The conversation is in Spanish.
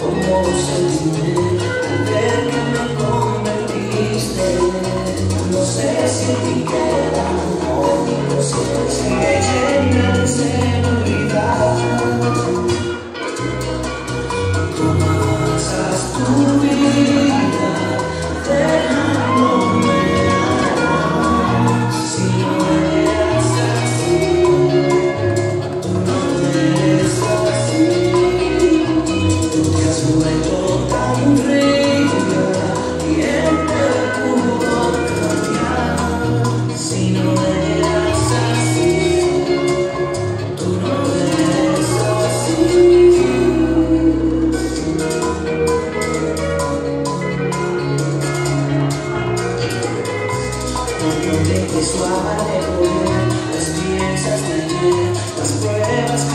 Como se Te suavan de las pues piensas tener, las pruebas